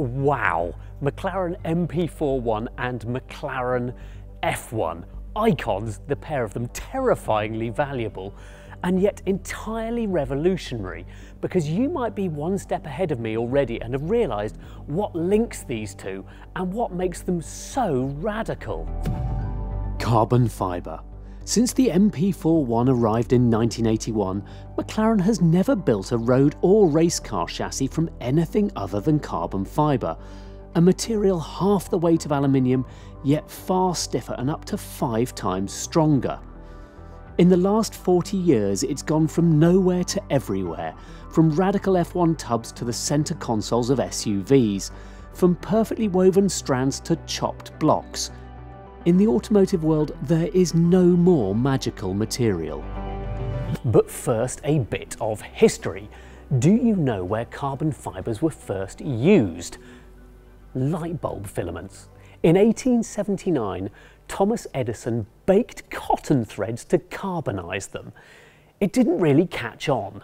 Wow, McLaren MP4/1 and McLaren F1. Icons, the pair of them terrifyingly valuable and yet entirely revolutionary because you might be one step ahead of me already and have realised what links these two and what makes them so radical. Carbon fibre. Since the MP4/1 arrived in 1981, McLaren has never built a road or race car chassis from anything other than carbon fibre, a material half the weight of aluminium, yet far stiffer and up to five times stronger. In the last 40 years, it's gone from nowhere to everywhere, from radical F1 tubs to the centre consoles of SUVs, from perfectly woven strands to chopped blocks, in the automotive world, there is no more magical material. But first, a bit of history. Do you know where carbon fibres were first used? Light bulb filaments. In 1879, Thomas Edison baked cotton threads to carbonise them. It didn't really catch on.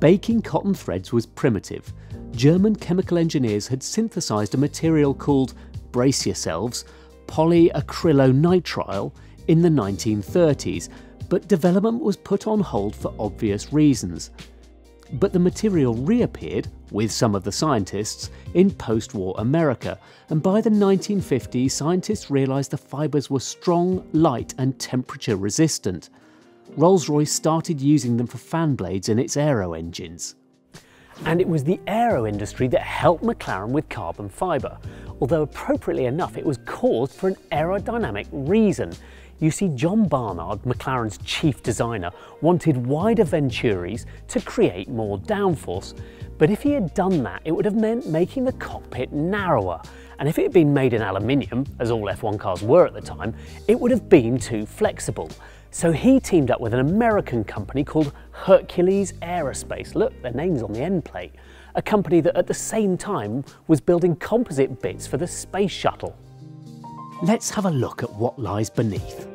Baking cotton threads was primitive. German chemical engineers had synthesised a material called, brace yourselves, polyacrylonitrile in the 1930s, but development was put on hold for obvious reasons. But the material reappeared, with some of the scientists, in post war America, and by the 1950s, scientists realised the fibres were strong, light, and temperature resistant. Rolls Royce started using them for fan blades in its aero engines. And it was the aero industry that helped McLaren with carbon fibre, although appropriately enough it was caused for an aerodynamic reason. You see, John Barnard, McLaren's chief designer, wanted wider Venturis to create more downforce, but if he had done that, it would have meant making the cockpit narrower, and if it had been made in aluminium, as all F1 cars were at the time, it would have been too flexible. So he teamed up with an American company called Hercules Aerospace. Look, their name's on the end plate a company that at the same time was building composite bits for the space shuttle. Let's have a look at what lies beneath.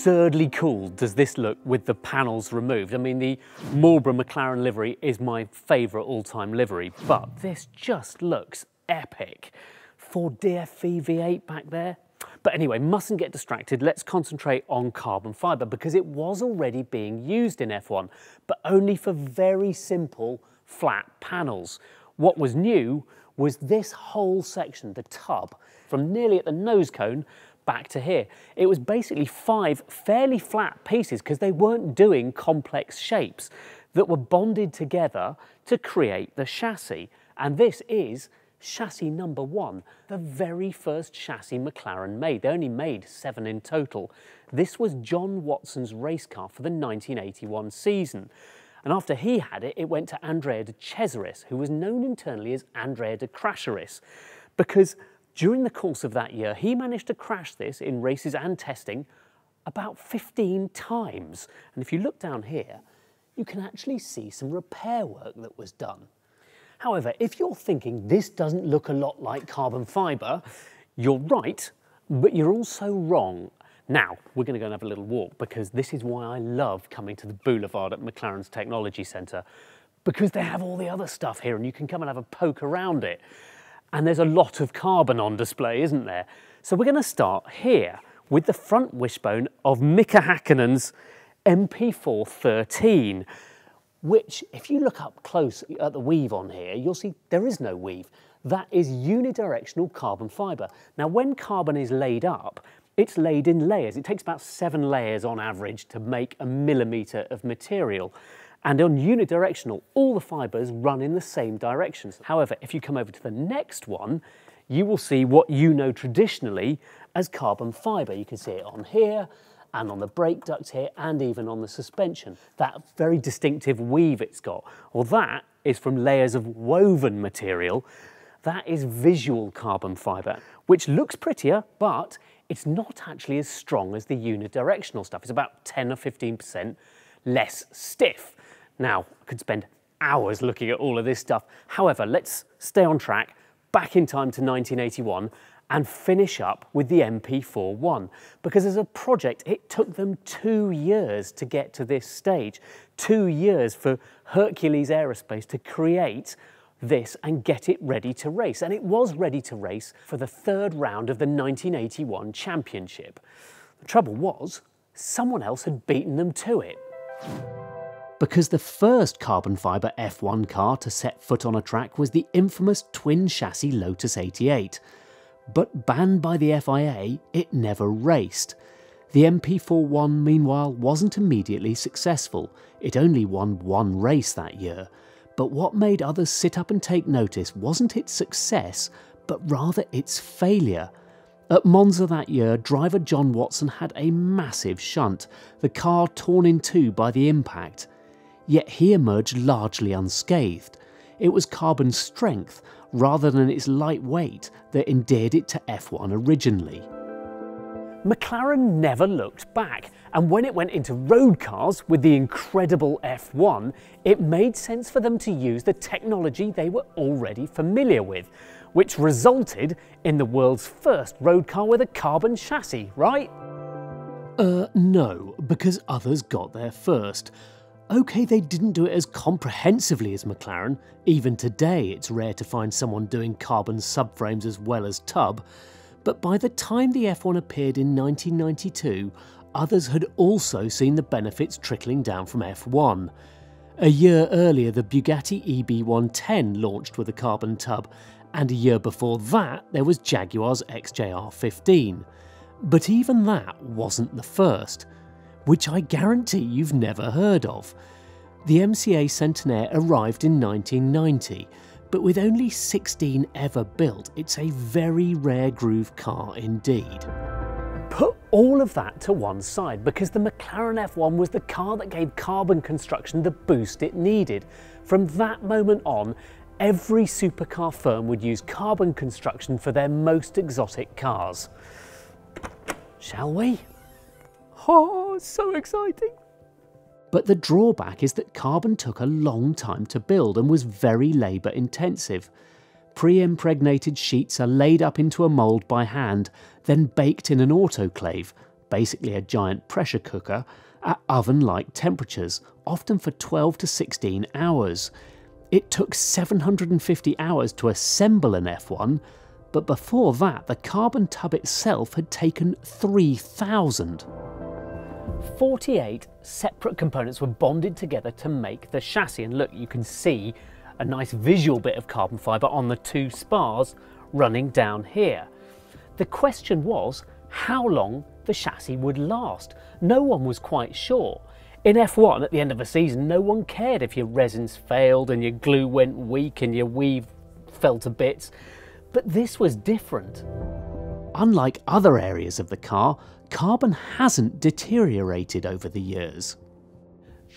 Absurdly cool does this look with the panels removed? I mean, the Marlboro McLaren livery is my favourite all-time livery, but this just looks epic. Ford DFV V8 back there. But anyway, mustn't get distracted. Let's concentrate on carbon fibre because it was already being used in F1, but only for very simple flat panels. What was new was this whole section, the tub, from nearly at the nose cone back to here. It was basically five fairly flat pieces because they weren't doing complex shapes that were bonded together to create the chassis. And this is chassis number one, the very first chassis McLaren made. They only made seven in total. This was John Watson's race car for the 1981 season. And after he had it, it went to Andrea de Cesaris, who was known internally as Andrea de Crasheris, because during the course of that year, he managed to crash this in races and testing about 15 times. And if you look down here, you can actually see some repair work that was done. However, if you're thinking this doesn't look a lot like carbon fibre, you're right, but you're also wrong. Now, we're going to go and have a little walk because this is why I love coming to the Boulevard at McLaren's Technology Centre because they have all the other stuff here and you can come and have a poke around it. And there's a lot of carbon on display, isn't there? So we're going to start here with the front wishbone of Mika Hakkinen's MP4/13 which if you look up close at the weave on here, you'll see there is no weave. That is unidirectional carbon fibre. Now when carbon is laid up, it's laid in layers. It takes about seven layers on average to make a millimetre of material. And on unidirectional, all the fibres run in the same directions. However, if you come over to the next one, you will see what you know traditionally as carbon fibre. You can see it on here, and on the brake duct here and even on the suspension. That very distinctive weave it's got. Well, that is from layers of woven material. That is visual carbon fibre, which looks prettier, but it's not actually as strong as the unidirectional stuff. It's about 10 or 15% less stiff. Now, I could spend hours looking at all of this stuff. However, let's stay on track, back in time to 1981, and finish up with the MP4/1 because as a project it took them two years to get to this stage. Two years for Hercules Aerospace to create this and get it ready to race. And it was ready to race for the third round of the 1981 championship. The trouble was, someone else had beaten them to it. Because the first carbon fibre F1 car to set foot on a track was the infamous twin chassis Lotus 88. But banned by the FIA, it never raced. The MP4/1 meanwhile wasn't immediately successful, it only won one race that year, but what made others sit up and take notice wasn't its success, but rather its failure. At Monza that year, driver John Watson had a massive shunt, the car torn in two by the impact. Yet he emerged largely unscathed. It was carbon strength, rather than its light weight, that endeared it to F1 originally. McLaren never looked back, and when it went into road cars with the incredible F1, it made sense for them to use the technology they were already familiar with, which resulted in the world's first road car with a carbon chassis, right? Uh, no, because others got there first. OK, they didn't do it as comprehensively as McLaren. Even today, it's rare to find someone doing carbon subframes as well as tub but by the time the F1 appeared in 1992, others had also seen the benefits trickling down from F1. A year earlier, the Bugatti EB110 launched with a carbon tub, and a year before that, there was Jaguar's XJR15. But even that wasn't the first, which I guarantee you've never heard of. The MCA Centenaire arrived in 1990 but with only 16 ever built, it's a very rare groove car indeed. Put all of that to one side because the McLaren F1 was the car that gave carbon construction the boost it needed. From that moment on, every supercar firm would use carbon construction for their most exotic cars. Shall we? Oh, so exciting! But the drawback is that carbon took a long time to build and was very labour intensive. Pre impregnated sheets are laid up into a mould by hand, then baked in an autoclave, basically a giant pressure cooker, at oven like temperatures, often for 12 to 16 hours. It took 750 hours to assemble an F1, but before that, the carbon tub itself had taken 3,000. 48 separate components were bonded together to make the chassis. And look, you can see a nice visual bit of carbon fibre on the two spars running down here. The question was how long the chassis would last. No one was quite sure. In F1 at the end of a season, no one cared if your resins failed and your glue went weak and your weave fell to bits. But this was different. Unlike other areas of the car, carbon hasn't deteriorated over the years.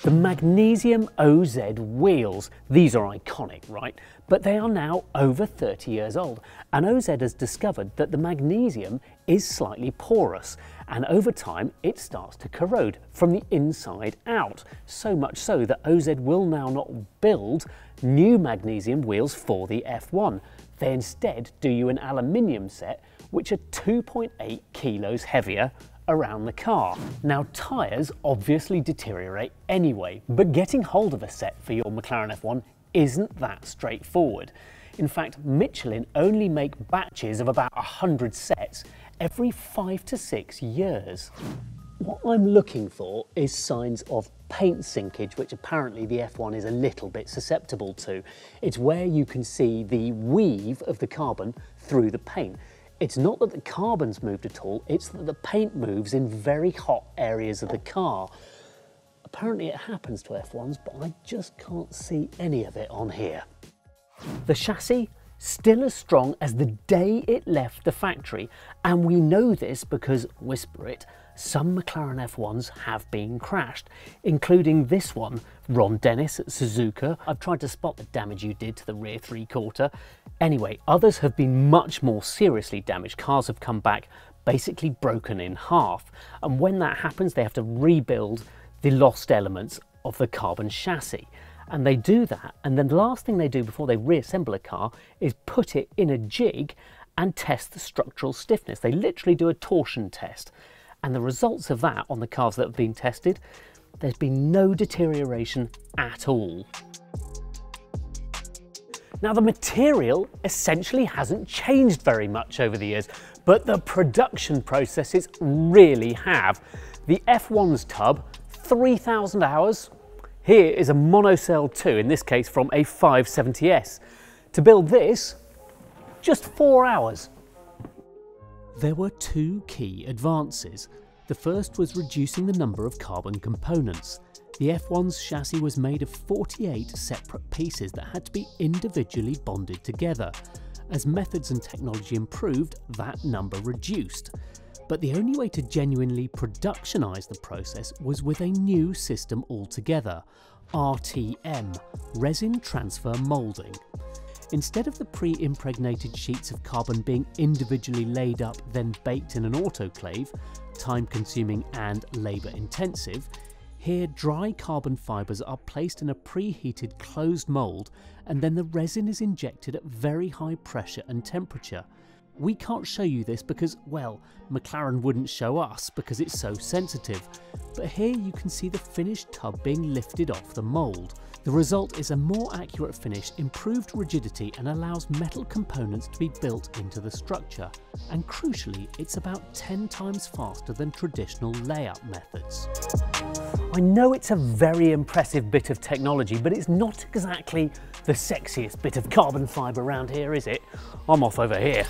The magnesium OZ wheels, these are iconic, right? But they are now over 30 years old. And OZ has discovered that the magnesium is slightly porous and over time it starts to corrode from the inside out. So much so that OZ will now not build new magnesium wheels for the F1. They instead do you an aluminium set which are 2.8 kilos heavier around the car. Now tyres obviously deteriorate anyway, but getting hold of a set for your McLaren F1 isn't that straightforward. In fact, Michelin only make batches of about 100 sets every five to six years. What I'm looking for is signs of paint sinkage, which apparently the F1 is a little bit susceptible to. It's where you can see the weave of the carbon through the paint. It's not that the carbon's moved at all, it's that the paint moves in very hot areas of the car. Apparently it happens to F1s, but I just can't see any of it on here. The chassis, still as strong as the day it left the factory, and we know this because, whisper it, some McLaren F1s have been crashed, including this one, Ron Dennis at Suzuka. I've tried to spot the damage you did to the rear three quarter. Anyway, others have been much more seriously damaged. Cars have come back basically broken in half. And when that happens, they have to rebuild the lost elements of the carbon chassis. And they do that, and then the last thing they do before they reassemble a car is put it in a jig and test the structural stiffness. They literally do a torsion test. And the results of that on the cars that have been tested, there's been no deterioration at all. Now the material essentially hasn't changed very much over the years, but the production processes really have. The F1's tub, 3,000 hours. Here is a monocell 2, in this case from a 570S. To build this, just four hours. There were two key advances. The first was reducing the number of carbon components. The F1's chassis was made of 48 separate pieces that had to be individually bonded together. As methods and technology improved, that number reduced. But the only way to genuinely productionise the process was with a new system altogether RTM, Resin Transfer Moulding. Instead of the pre-impregnated sheets of carbon being individually laid up then baked in an autoclave, time consuming and labour intensive, here, dry carbon fibres are placed in a preheated closed mould and then the resin is injected at very high pressure and temperature. We can't show you this because, well, McLaren wouldn't show us because it's so sensitive, but here you can see the finished tub being lifted off the mould. The result is a more accurate finish, improved rigidity and allows metal components to be built into the structure. And crucially, it's about 10 times faster than traditional layup methods. I know it's a very impressive bit of technology, but it's not exactly the sexiest bit of carbon fibre around here, is it? I'm off over here.